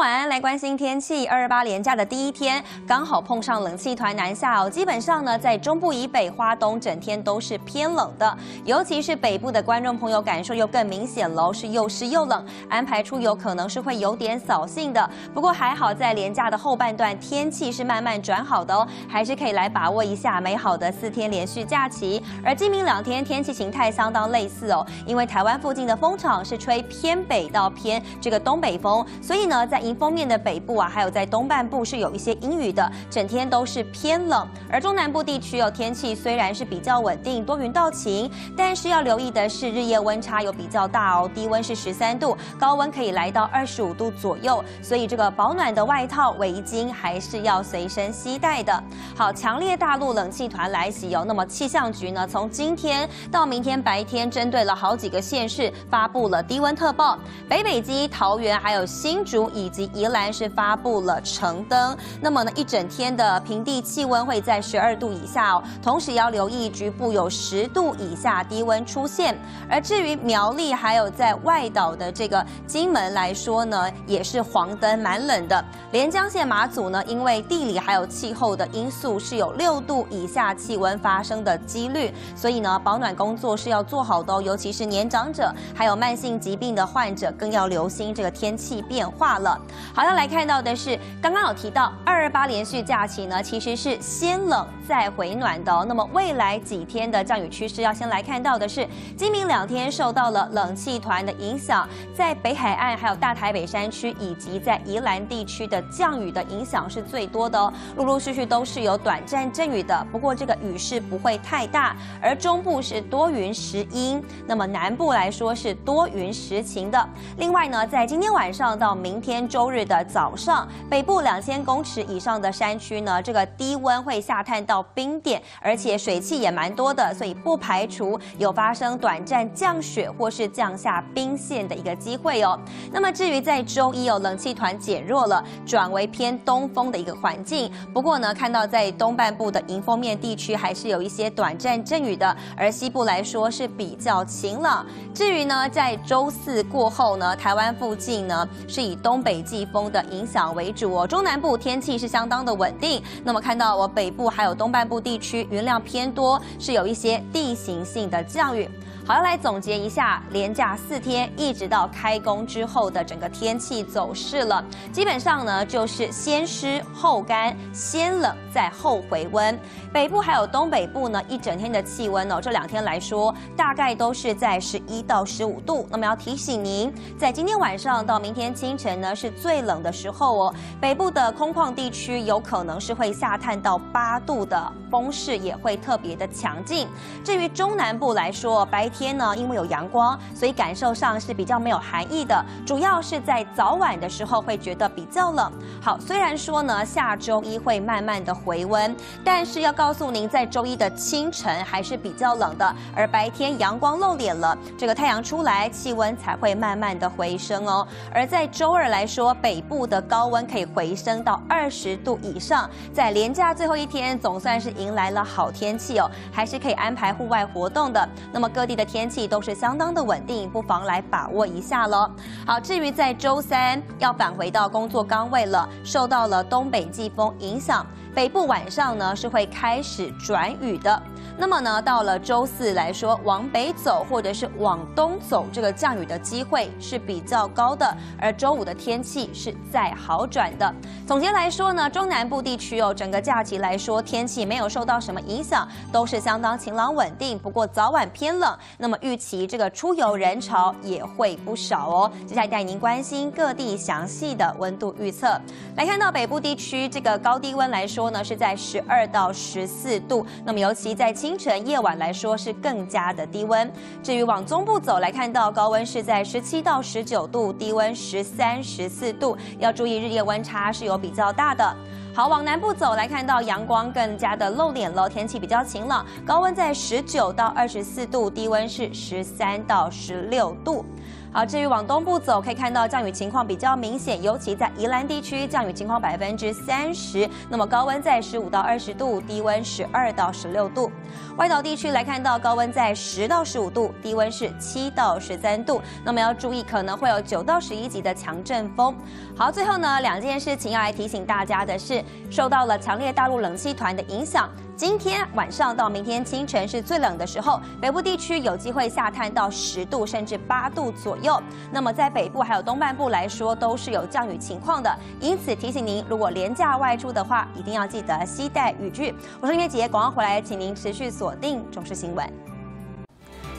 晚安，来关心天气。二二八连假的第一天，刚好碰上冷气团南下哦。基本上呢，在中部以北、花东整天都是偏冷的，尤其是北部的观众朋友感受又更明显喽，是又湿又冷，安排出游可能是会有点扫兴的。不过还好，在连假的后半段，天气是慢慢转好的哦，还是可以来把握一下美好的四天连续假期。而今明两天天气形态相当类似哦，因为台湾附近的风场是吹偏北到偏这个东北风，所以呢。在一迎风面的北部啊，还有在东半部是有一些阴雨的，整天都是偏冷。而中南部地区哦，天气虽然是比较稳定，多云到晴，但是要留意的是日夜温差有比较大哦，低温是十三度，高温可以来到二十五度左右，所以这个保暖的外套、围巾还是要随身携带的。好，强烈大陆冷气团来袭哦，那么气象局呢，从今天到明天白天，针对了好几个县市发布了低温特报，北北基、桃园还有新竹。以及宜兰是发布了橙灯，那么呢一整天的平地气温会在十二度以下哦，同时要留意局部有十度以下低温出现。而至于苗栗还有在外岛的这个金门来说呢，也是黄灯，蛮冷的。连江县马祖呢，因为地理还有气候的因素，是有六度以下气温发生的几率，所以呢保暖工作是要做好的哦，尤其是年长者还有慢性疾病的患者，更要留心这个天气变化。了，好，要来看到的是，刚刚有提到二二八连续假期呢，其实是先冷再回暖的。那么未来几天的降雨趋势，要先来看到的是，今明两天受到了冷气团的影响，在北海岸、还有大台北山区以及在宜兰地区的降雨的影响是最多的，陆陆续续都是有短暂阵雨的，不过这个雨势不会太大。而中部是多云时阴，那么南部来说是多云时晴的。另外呢，在今天晚上到明天。中周日的早上，北部两千公尺以上的山区呢，这个低温会下探到冰点，而且水汽也蛮多的，所以不排除有发生短暂降雪或是降下冰线的一个机会哦。那么至于在周一哦，冷气团减弱了，转为偏东风的一个环境。不过呢，看到在东半部的迎风面地区还是有一些短暂阵雨的，而西部来说是比较晴朗。至于呢，在周四过后呢，台湾附近呢是以东北季风的影响为主哦，中南部天气是相当的稳定。那么看到我北部还有东半部地区云量偏多，是有一些地形性的降雨。好，要来总结一下连假四天一直到开工之后的整个天气走势了。基本上呢，就是先湿后干，先冷再后回温。北部还有东北部呢，一整天的气温哦，这两天来说大概都是在十一到十五度。那么要提醒您，在今天晚上到明天清晨呢，是最冷的时候哦。北部的空旷地区有可能是会下探到八度的风势，也会特别的强劲。至于中南部来说，白天天呢，因为有阳光，所以感受上是比较没有寒意的。主要是在早晚的时候会觉得比较冷。好，虽然说呢，下周一会慢慢的回温，但是要告诉您，在周一的清晨还是比较冷的。而白天阳光露脸了，这个太阳出来，气温才会慢慢的回升哦。而在周二来说，北部的高温可以回升到二十度以上。在连假最后一天，总算是迎来了好天气哦，还是可以安排户外活动的。那么各地的。天气都是相当的稳定，不妨来把握一下了。好，至于在周三要返回到工作岗位了，受到了东北季风影响，北部晚上呢是会开始转雨的。那么呢，到了周四来说，往北走或者是往东走，这个降雨的机会是比较高的。而周五的天气是在好转的。总结来说呢，中南部地区哦，整个假期来说，天气没有受到什么影响，都是相当晴朗稳定。不过早晚偏冷，那么预期这个出游人潮也会不少哦。接下来带您关心各地详细的温度预测。来看到北部地区这个高低温来说说呢，是在十二到十四度。那么尤其在清晨、夜晚来说是更加的低温。至于往中部走，来看到高温是在十七到十九度，低温十三、十四度，要注意日夜温差是有比较大的。好，往南部走来看到阳光更加的露脸了，天气比较晴朗，高温在十九到二十四度，低温是十三到十六度。好，至于往东部走，可以看到降雨情况比较明显，尤其在宜兰地区，降雨情况百分之三十。那么高温在十五到二十度，低温十二到十六度。外岛地区来看到高温在十到十五度，低温是七到十三度。那么要注意，可能会有九到十一级的强阵风。好，最后呢，两件事情要来提醒大家的是，受到了强烈大陆冷气团的影响。今天晚上到明天清晨是最冷的时候，北部地区有机会下探到十度甚至八度左右。那么在北部还有东半部来说，都是有降雨情况的。因此提醒您，如果廉价外出的话，一定要记得携带雨具。我是林月姐，广告回来，请您持续锁定中视新闻。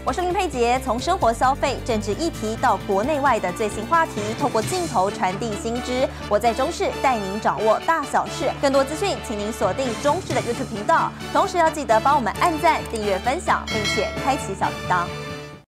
我是林佩杰，从生活消费、政治议题到国内外的最新话题，透过镜头传递新知。我在中视带您掌握大小事，更多资讯，请您锁定中视的 YouTube 频道。同时要记得帮我们按赞、订阅、分享，并且开启小铃铛。